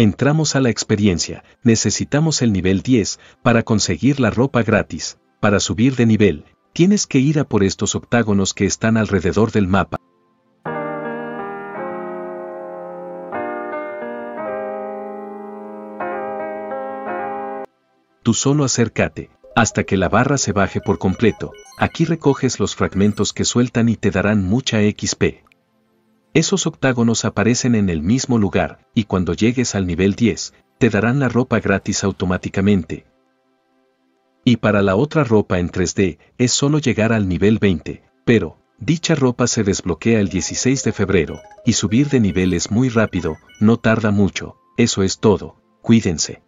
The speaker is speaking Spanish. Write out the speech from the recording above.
Entramos a la experiencia, necesitamos el nivel 10 para conseguir la ropa gratis. Para subir de nivel, tienes que ir a por estos octágonos que están alrededor del mapa. Tú solo acércate, hasta que la barra se baje por completo. Aquí recoges los fragmentos que sueltan y te darán mucha XP. Esos octágonos aparecen en el mismo lugar, y cuando llegues al nivel 10, te darán la ropa gratis automáticamente. Y para la otra ropa en 3D, es solo llegar al nivel 20, pero, dicha ropa se desbloquea el 16 de febrero, y subir de nivel es muy rápido, no tarda mucho, eso es todo, cuídense.